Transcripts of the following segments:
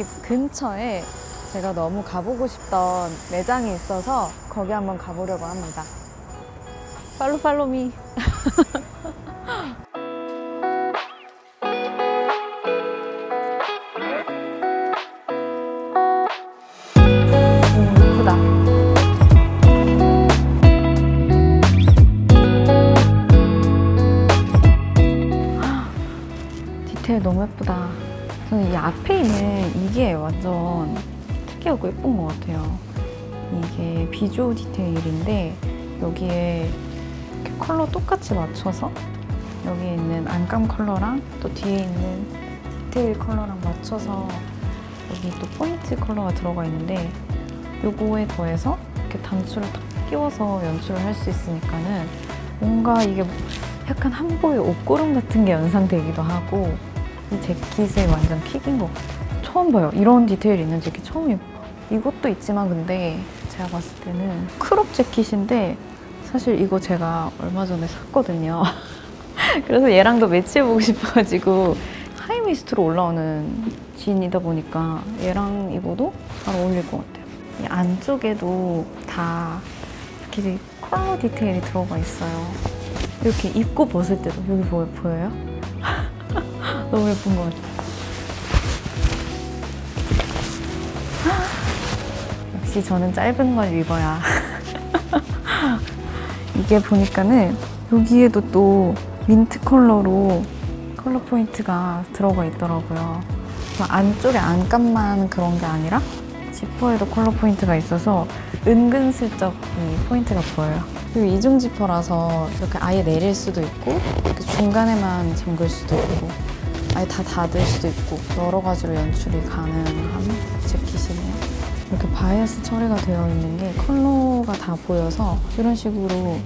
집 근처에 제가 너무 가보고 싶던 매장이 있어서 거기 한번 가보려고 합니다. 팔로 팔로미. 저는 이 앞에 있는 이게 완전 특이하고 예쁜 것 같아요. 이게 비조 디테일인데 여기에 컬러 똑같이 맞춰서 여기 있는 안감 컬러랑 또 뒤에 있는 디테일 컬러랑 맞춰서 여기 또 포인트 컬러가 들어가 있는데 요거에 더해서 이렇게 단추를 딱 끼워서 연출을 할 수 있으니까는 뭔가 이게 약간 한복의 옷고름 같은 게 연상되기도 하고 이 재킷의 완전 kick인 것 같아요. 처음 봐요. 이런 디테일이 있는 재킷 처음이에요. 이것도 있지만 근데 제가 봤을 때는 crop 재킷인데 사실 이거 제가 얼마 전에 샀거든요. 그래서 얘랑도 매치해보고 싶어가지고 high waist로 올라오는 진이다 보니까 얘랑 입어도 잘 어울릴 것 같아요. 이 안쪽에도 다 이렇게 컬러 디테일이 들어가 있어요. 이렇게 입고 벗을 때도 여기 보, 보여요? 너무 예쁜 것 같아요. 역시 저는 짧은 걸 입어야. 이게 보니까는 여기에도 또 민트 컬러로 컬러 포인트가 들어가 있더라고요. 안쪽에 안감만 그런 게 아니라 지퍼에도 컬러 포인트가 있어서 은근슬쩍 이 포인트가 보여요. 그리고 이중 지퍼라서 이렇게 아예 내릴 수도 있고 이렇게 중간에만 잠글 수도 있고 아예 다 닫을 수도 있고 여러 가지로 연출이 가능한 재킷이네요. 이렇게 바이어스 처리가 되어 있는 게 컬러가 다 보여서 이런 식으로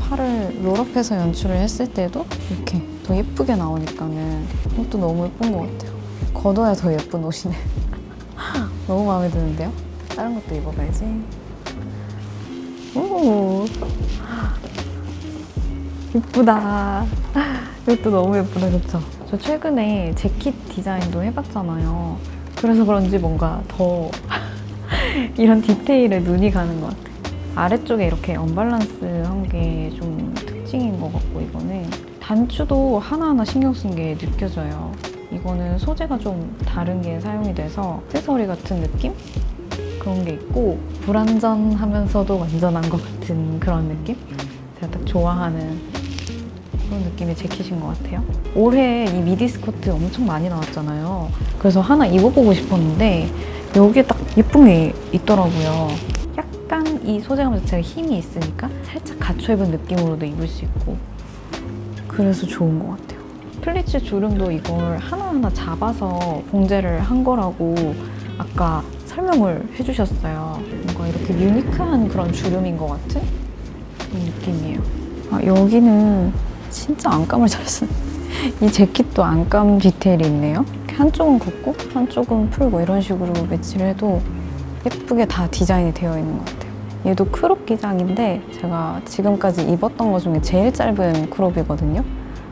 팔을 roll up해서 연출을 했을 때도 이렇게 더 예쁘게 나오니까는 이것도 너무 예쁜 것 같아요. 걷어야 더 예쁜 옷이네. 너무 마음에 드는데요? 다른 것도 입어봐야지. 오, 예쁘다. 이것도 너무 예쁘다, 그쵸? 저 최근에 재킷 디자인도 해봤잖아요. 그래서 그런지 뭔가 더 이런 디테일에 눈이 가는 것 같아요. 아래쪽에 이렇게 언밸런스한 게 좀 특징인 것 같고 이거는 단추도 하나하나 신경 쓴 게 느껴져요. 이거는 소재가 좀 다른 게 사용이 돼서 액세서리 같은 느낌? 그런 게 있고 불안전하면서도 완전한 것 같은 그런 느낌? 제가 딱 좋아하는 그런 느낌의 재킷인 것 같아요. 올해 이 미디 스커트 엄청 많이 나왔잖아요. 그래서 하나 입어보고 싶었는데 여기에 딱 예쁜 게 있더라고요. 약간 이 소재감 자체가 힘이 있으니까 살짝 갖춰 입은 느낌으로도 입을 수 있고 그래서 좋은 것 같아요. 플리츠 주름도 이걸 하나하나 잡아서 봉제를 한 거라고 아까 설명을 해주셨어요. 뭔가 이렇게 유니크한 그런 주름인 것 같은 느낌이에요. 아, 여기는 진짜 안감을 잘 쓰네. 이 재킷도 안감 디테일이 있네요. 한쪽은 걷고 한쪽은 풀고 이런 식으로 매치를 해도 예쁘게 다 디자인이 되어 있는 것 같아요. 얘도 crop 기장인데 제가 지금까지 입었던 것 중에 제일 짧은 crop이거든요.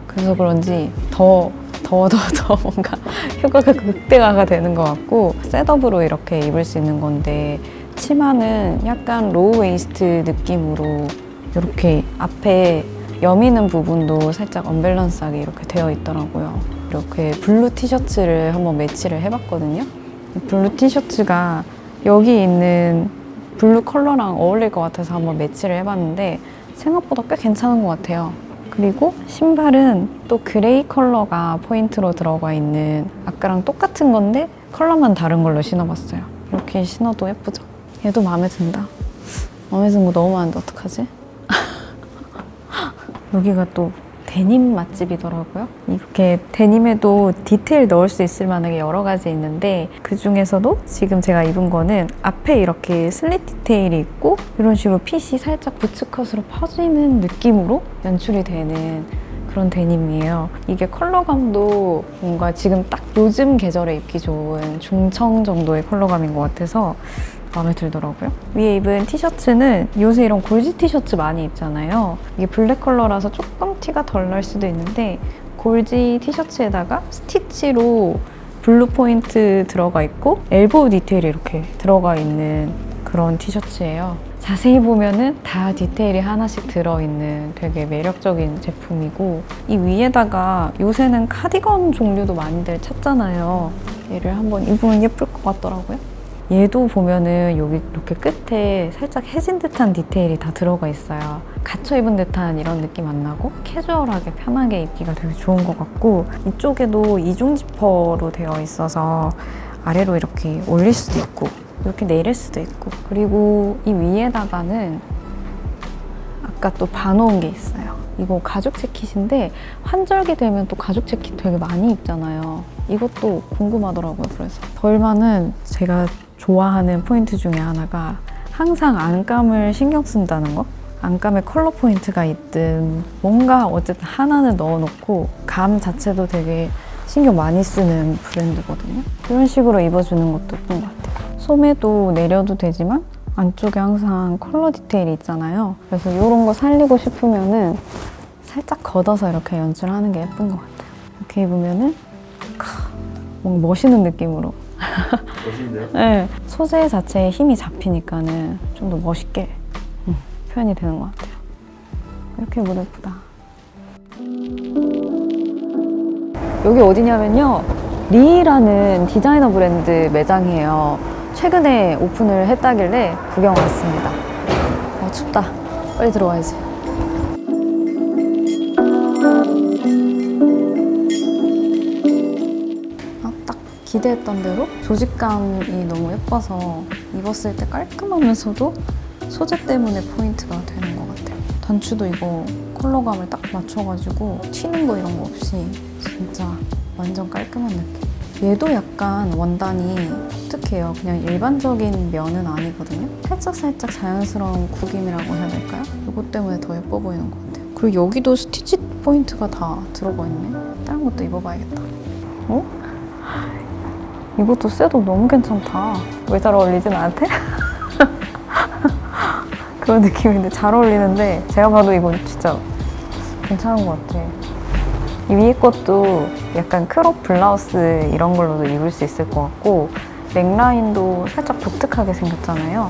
그래서 그런지 더, 더, 더, 더 뭔가 효과가 극대화가 되는 것 같고 setup으로 이렇게 입을 수 있는 건데 치마는 약간 low waist 느낌으로 이렇게 앞에 여미는 부분도 살짝 언밸런스하게 이렇게 되어 있더라고요. 이렇게 blue 티셔츠를 한번 매치를 해봤거든요. blue 티셔츠가 여기 있는 blue 컬러랑 어울릴 것 같아서 한번 매치를 해봤는데 생각보다 꽤 괜찮은 것 같아요. 그리고 신발은 또 gray 컬러가 포인트로 들어가 있는 아까랑 똑같은 건데 컬러만 다른 걸로 신어봤어요. 이렇게 신어도 예쁘죠? 얘도 마음에 든다. 마음에 든 거 너무 많은데 어떡하지? 여기가 또 데님 맛집이더라고요. 이렇게 데님에도 디테일 넣을 수 있을 만한 게 여러 가지 있는데 그 중에서도 지금 제가 입은 거는 앞에 이렇게 슬릿 디테일이 있고 이런 식으로 핏이 살짝 boots cut으로 퍼지는 느낌으로 연출이 되는 그런 데님이에요. 이게 컬러감도 뭔가 지금 딱 요즘 계절에 입기 좋은 중청 정도의 컬러감인 것 같아서 마음에 들더라고요. 위에 입은 티셔츠는 요새 이런 골지 티셔츠 많이 입잖아요. 이게 black 컬러라서 조금 티가 덜 날 수도 있는데 골지 티셔츠에다가 스티치로 blue 포인트 들어가 있고 elbow 디테일이 이렇게 들어가 있는 그런 티셔츠예요. 자세히 보면은 다 디테일이 하나씩 들어있는 되게 매력적인 제품이고 이 위에다가 요새는 카디건 종류도 많이들 찾잖아요. 얘를 한번 입으면 예쁠 것 같더라고요. 얘도 보면은 여기 이렇게 끝에 살짝 해진 듯한 디테일이 다 들어가 있어요. 갇혀 입은 듯한 이런 느낌 안 나고 캐주얼하게 편하게 입기가 되게 좋은 것 같고 이쪽에도 이중 지퍼로 되어 있어서 아래로 이렇게 올릴 수도 있고 이렇게 내릴 수도 있고 그리고 이 위에다가는 아까 또 봐놓은 게 있어요. 이거 가죽 재킷인데 환절기 되면 또 가죽 재킷 되게 많이 입잖아요. 이것도 궁금하더라고요. 그래서 벌만은 제가 좋아하는 포인트 중에 하나가 항상 안감을 신경 쓴다는 거. 안감에 컬러 포인트가 있든 뭔가 어쨌든 하나는 넣어놓고 감 자체도 되게 신경 많이 쓰는 브랜드거든요. 이런 식으로 입어주는 것도 예쁜 것 같아요. 소매도 내려도 되지만 안쪽에 항상 컬러 디테일이 있잖아요. 그래서 이런 거 살리고 싶으면은 살짝 걷어서 이렇게 연출하는 게 예쁜 것 같아요. 이렇게 입으면은 크, 뭔가 멋있는 느낌으로. 멋있는데요? 네, 소재 자체에 힘이 잡히니까는 좀 더 멋있게 음, 표현이 되는 것 같아요. 이렇게 입어도 예쁘다. 여기 어디냐면요. 리라는 디자이너 브랜드 매장이에요. 최근에 오픈을 했다길래 구경 왔습니다. 어, 춥다. 빨리 들어와야지. 아, 딱 기대했던 대로 조직감이 너무 예뻐서 입었을 때 깔끔하면서도 소재 때문에 포인트가 되는 것 같아요. 단추도 이거 컬러감을 딱 맞춰가지고 튀는 거 이런 거 없이 진짜 완전 깔끔한 느낌. 얘도 약간 원단이 독특해요. 그냥 일반적인 면은 아니거든요. 살짝 살짝 자연스러운 구김이라고 해야 될까요? 이것 때문에 더 예뻐 보이는 것 같아요. 그리고 여기도 스티치 포인트가 다 들어가 있네. 다른 것도 입어봐야겠다. 어? 이것도 setup 너무 괜찮다. 왜 잘 어울리지 나한테? 그런 느낌인데 잘 어울리는데 제가 봐도 이건 진짜 괜찮은 것 같아. 이 위에 것도 약간 crop 블라우스 이런 걸로도 입을 수 있을 것 같고 넥라인도 살짝 독특하게 생겼잖아요.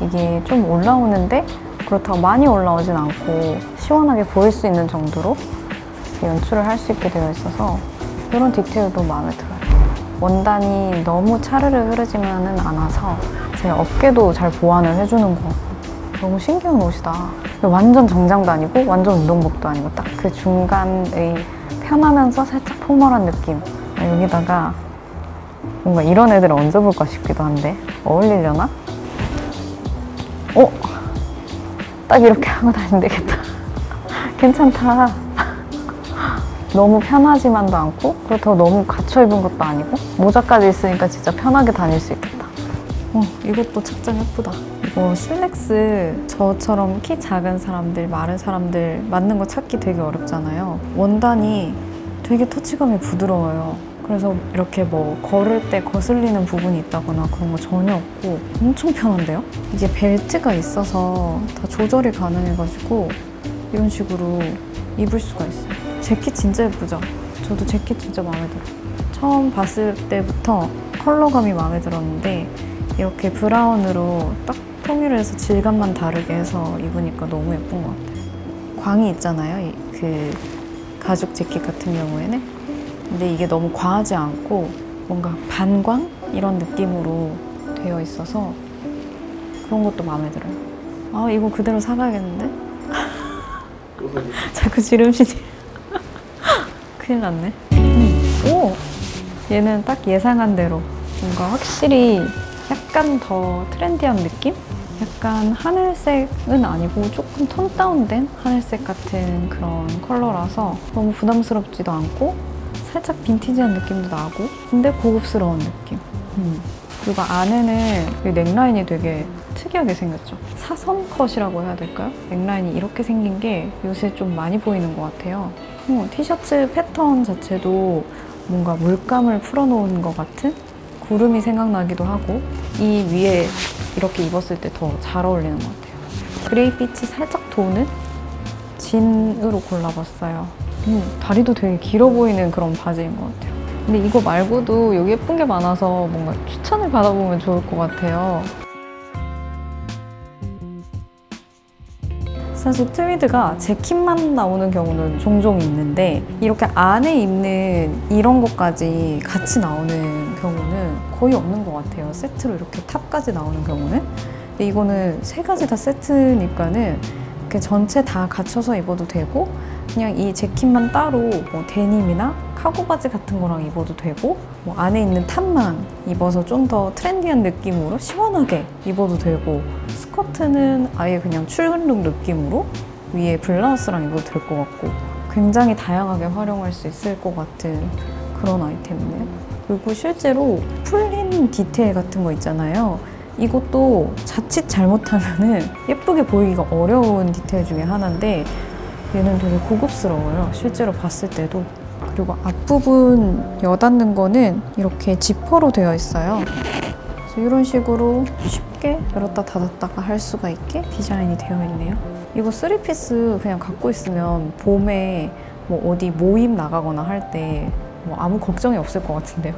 이게 좀 올라오는데 그렇다고 많이 올라오진 않고 시원하게 보일 수 있는 정도로 연출을 할 수 있게 되어 있어서 이런 디테일도 마음에 들어요. 원단이 너무 차르르 흐르지만은 않아서 제 어깨도 잘 보완을 해주는 것 같고 너무 신기한 옷이다. 완전 정장도 아니고 완전 운동복도 아니고 딱 그 중간의 편하면서 살짝 포멀한 느낌. 아, 여기다가 뭔가 이런 애들 얹어볼까 싶기도 한데 어울리려나? 어? 딱 이렇게 하고 다니면 되겠다. 괜찮다. 너무 편하지만도 않고 그렇다고 너무 갇혀 입은 것도 아니고 모자까지 있으니까 진짜 편하게 다닐 수 있겠다. 어, 이것도 착장 예쁘다. 이거 슬랙스 저처럼 키 작은 사람들, 마른 사람들 맞는 거 찾기 되게 어렵잖아요. 원단이 되게 터치감이 부드러워요. 그래서 이렇게 뭐 걸을 때 거슬리는 부분이 있다거나 그런 거 전혀 없고 엄청 편한데요? 이게 벨트가 있어서 다 조절이 가능해가지고 이런 식으로 입을 수가 있어요. 재킷 진짜 예쁘죠? 저도 재킷 진짜 마음에 들어요. 처음 봤을 때부터 컬러감이 마음에 들었는데 이렇게 브라운으로 딱 통일해서 질감만 다르게 해서 입으니까 너무 예쁜 것 같아요. 광이 있잖아요. 이- 그 가죽 재킷 같은 경우에는. 근데 이게 너무 과하지 않고 뭔가 반광? 이런 느낌으로 되어 있어서 그런 것도 마음에 들어요. 아, 이거 그대로 사가야겠는데? 자꾸 지름신이. 큰일 났네. 음, 오! 얘는 딱 예상한 대로 뭔가 확실히 약간 더 트렌디한 느낌? 약간 하늘색은 아니고 조금 톤 다운된 하늘색 같은 그런 컬러라서 너무 부담스럽지도 않고 살짝 빈티지한 느낌도 나고 근데 고급스러운 느낌. 음. 그리고 안에는 이 넥라인이 되게 특이하게 생겼죠. 사선 컷이라고 해야 될까요? 넥라인이 이렇게 생긴 게 요새 좀 많이 보이는 것 같아요. 어, 티셔츠 패턴 자체도 뭔가 물감을 풀어놓은 것 같은 구름이 생각나기도 하고 이 위에 이렇게 입었을 때 더 잘 어울리는 것 같아요. 그레이빛이 살짝 도는 진으로 골라봤어요. 음, 다리도 되게 길어 보이는 그런 바지인 것 같아요. 근데 이거 말고도 여기 예쁜 게 많아서 뭔가 추천을 받아보면 좋을 것 같아요. 사실 트위드가 재킷만 나오는 경우는 종종 있는데 이렇게 안에 입는 이런 것까지 같이 나오는 경우는 거의 없는 것 같아요. 세트로 이렇게 top까지 나오는 경우는. 근데 이거는 세 가지 다 세트니까는 이렇게 전체 다 갖춰서 입어도 되고 그냥 이 재킷만 따로 뭐 데님이나 카고 바지 같은 거랑 입어도 되고 뭐 안에 있는 top만 입어서 좀 더 trendy한 느낌으로 시원하게 입어도 되고 스커트는 아예 그냥 출근룩 느낌으로 위에 블라우스랑 입어도 될 것 같고 굉장히 다양하게 활용할 수 있을 것 같은 그런 아이템이네요. 그리고 실제로 풀린 디테일 같은 거 있잖아요. 이것도 자칫 잘못하면은 예쁘게 보이기가 어려운 디테일 중에 하나인데 얘는 되게 고급스러워요. 실제로 봤을 때도. 그리고 앞부분 여닫는 거는 이렇게 지퍼로 되어 있어요. 그래서 이런 식으로 쉽게 열었다 닫았다가 할 수가 있게 디자인이 되어 있네요. 이거 3피스 그냥 갖고 있으면 봄에 뭐 어디 모임 나가거나 할 때 뭐 아무 걱정이 없을 것 같은데요.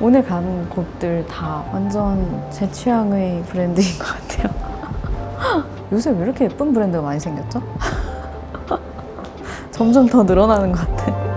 오늘 간 곳들 다 완전 제 취향의 브랜드인 것 같아요. 요새 왜 이렇게 예쁜 브랜드가 많이 생겼죠? 점점 더 늘어나는 것 같아.